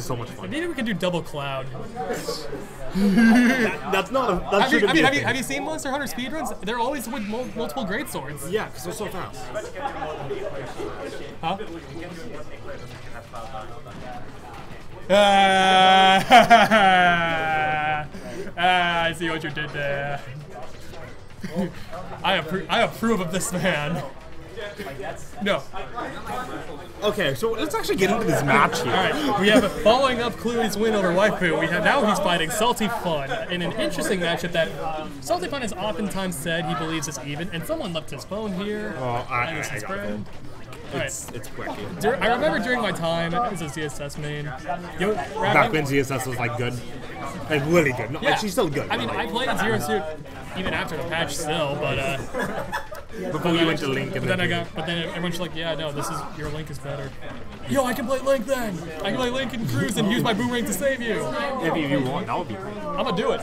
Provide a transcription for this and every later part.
is so much fun. Maybe we can do double cloud. That's not a. That Have you, shouldn't I be mean, a have you, thing. have you seen Monster Hunter speedruns? They're always with mul- multiple great swords. Yeah, because they're so fast. Huh? Ah, ah, I see what you did there. I, appro- I approve of this man. No. Okay, so let's actually get into this match here. All right, we have a following up Chloe's win over Waifu. We have now he's fighting Salty Fun in an interesting matchup that Salty Fun has oftentimes said he believes is even, and someone left his phone here. Oh, I, I, I his got friend. All It's, right. it's quirky. Dur- I remember during my time as a ZSS main, yo, Back when ZSS was like good, like really good. No, Yeah. like she's still good. I mean, but, I played Zero Suit even after the patch still, but uh, before you went to Link, and but then I got, but then everyone's like, yeah, no, this is your Link is better. Yo, I can play Link then. I can play Link and Cruise and use my boomerang to save you. if you, you want, that would be cool. I'm gonna do it.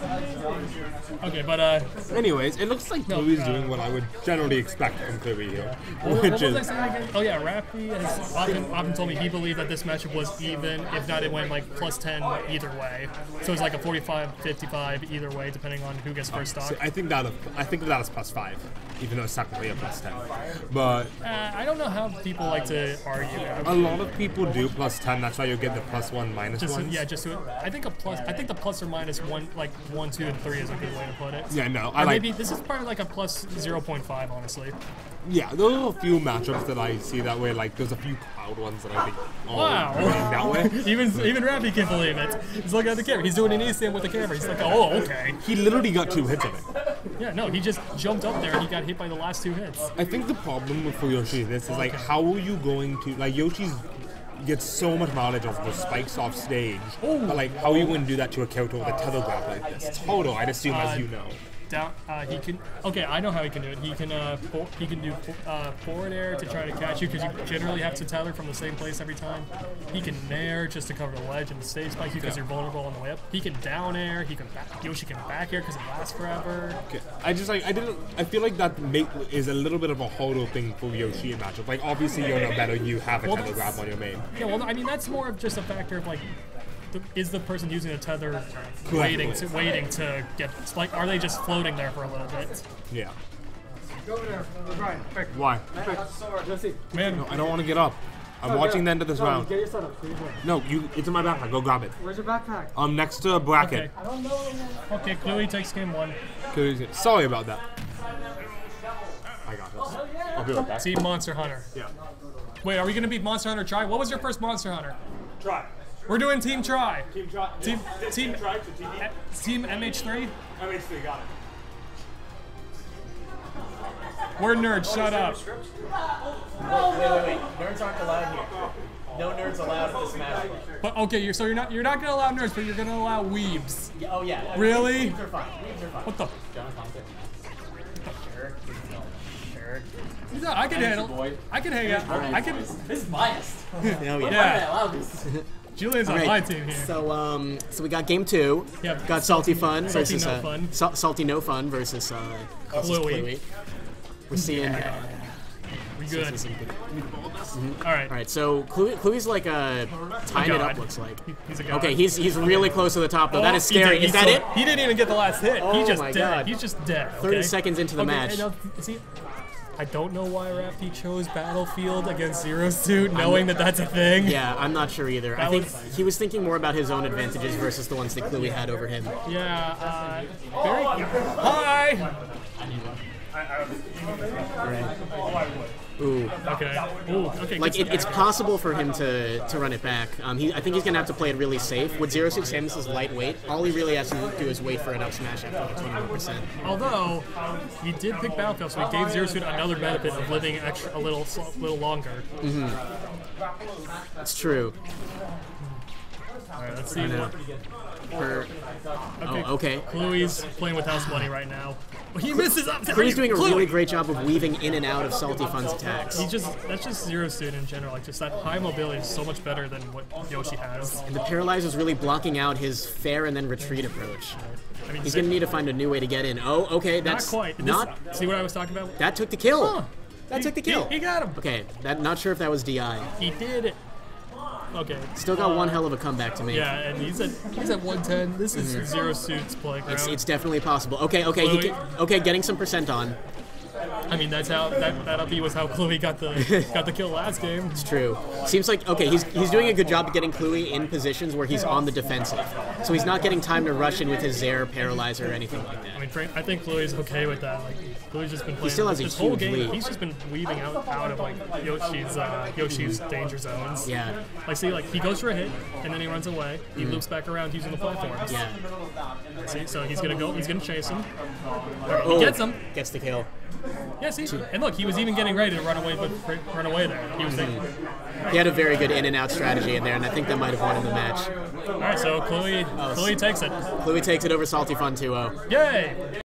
Okay, but uh, Anyways, it looks like No, Chloe's uh, doing what I would generally expect from Chloe here, what which is? Oh yeah, Rappy has often, often told me he believed that this matchup was even, if not it went like plus 10 either way. So it's like a 45-55 either way, depending on who gets first stock. So I think that I think that is plus five, even though it's technically a plus ten. But Uh, I don't know how people like to argue. a lot of people do plus ten. That's why you get the plus one, minus Just one. yeah, just to, I think a plus. I think the plus or minus one, like one, two, and three is a good way to put it. Yeah, no, Or I like. maybe this is probably like a plus 0.5, honestly. Yeah, there are a few matchups that I see that way. Like, there's a few cloud ones that I think. Oh, Wow. that way. even even Rappy can't believe it. He's looking at the camera. He's doing an e-stand with the camera. He's like, oh, okay. He literally got two hits of it. Yeah, no, he just jumped up there and he got hit by the last two hits. I think the problem with for Yoshi this is like, how are you going to like Yoshi's gets so much mileage off the spikes off stage, but like, how are you going to do that to a character with a tether grab like this? Total, I'd assume, Uh, as you know. Down, uh, he can. Okay, I know how he can do it. He can. Uh, for, he can do uh, forward air to try to catch you because you generally have to tether from the same place every time. He can nair just to cover the ledge and stay spike you because you're vulnerable on the way up. He can down air. He can back, Yoshi can back air because it lasts forever. Okay. I just like I didn't. I feel like that make is a little bit of a hollow thing for Yoshi in matchup. Like obviously you're no better. You have a Well, tether grab on your main. Yeah, well, I mean that's more of just a factor of like, is the person using the tether waiting to waiting to get like, are they just floating there for a little bit? Yeah. Go over there. Right, quick. Why? Let's see. Man, I don't want to get up. I'm watching the end of this No, round. Get your setup. Get your. No, you. It's in my backpack. Go grab it. Where's your backpack? Um, next to a bracket. okay, okay, Chloe takes game one. Okay. Sorry about that. I got this. I'll be right back. Team Monster Hunter. Yeah. Wait, are we gonna beat Monster Hunter Tri? What was your first Monster Hunter? Tri. We're doing Team Tri. Team Tri. Team Team try to TD. eh, Team MH3. MH3 got it. We're nerds. Shut up. Wait, wait, wait. Nerds aren't allowed here. No nerds allowed at this match. But okay, you're so you're not you're not gonna allow nerds, but you're gonna allow weebs. Yeah, oh yeah. Really? Weebs are fine. Weebs are fine. What the? John Thompson. Sure. Sure. No, I can handle. I can hang out. I can. This is biased. Oh, yeah. Why did I Yeah. Julian's on Alright, my team here. So, um, so we got game two. Yeah, Got salty fun salty versus no uh, fun. Sal- salty no fun versus uh. Chloe. We're seeing. Uh, We good. good- All right. All right, so Chloe, Chloe's like uh, tying it up. Looks like. He's a god. Okay, he's he's really close to the top though. that is Oh, he scary. Is he that so- it? He didn't even get the last hit. he Oh just my dead. God. He's just dead. 30 seconds into the Okay, match. and now, see, I don't know why Rafi chose Battlefield against Zero Suit, knowing that that's a thing. Yeah, I'm not sure either. I think was- he was thinking more about his own advantages versus the ones that Chloe had over him. Yeah. Uh, very. Hi. Ooh. Okay. Ooh. Okay. Like it, it's possible for him to, to run it back. Um, he, I think he's gonna have to play it really safe. With Zero Suit Samus is lightweight. All he really has to do is wait for an up smash after like 21 percent. Although he did pick Battlefield, so he gave Zero Suit another benefit of living extra a little little longer. It's true. All right. Let's see. What, For, okay. oh, okay. Chloe's playing with house money right now. He misses up. Chloe's doing a Chloe! really great job of weaving in and out of Salty Fun's attacks. He just that's just zero suit in general. Like just that high mobility is so much better than what Yoshi has. And the Paralyze is really blocking out his fair and then retreat approach. I mean, He's gonna need to find a new way to get in. Oh, okay, not that's quite. This- not. see what I was talking about? That took the kill. Huh. That He- took the he- kill. He, got him. Okay, that not sure if that was DI. He did. Okay. Still got uh, one hell of a comeback to make. Yeah, and he's at he's at 110. This is zero suits playground. It's, it's definitely possible. Okay, okay, he can, okay, getting some percent on. I mean, that's how that that'll be was how Chloe got the got the kill last game. It's true. Seems like okay, he's he's doing a good job of getting Chloe in positions where he's on the defensive. So he's not getting time to rush in with his zair paralyzer or anything like that. I that. mean, Frank, I think Chloe's okay with that. Like, Chloe's just been playing still has a this whole huge game. lead. He's just been weaving out out of like Yoshi's uh, Yoshi's danger zones. Yeah. Like, see, like he goes for a hit and then he runs away. He loops back around using the platforms. Yeah. See, so he's gonna go. He's gonna chase him. Okay, Oh, He gets him. Gets the kill. Yeah, see, and look, he was even getting ready to run away, but run away there. He was thinking. He had a very good in and out strategy in there, and I think that might have won him the match. All right, so Chloe, oh, Chloe takes it. Clui takes it over Salty Fun oh. 2-0. Yay!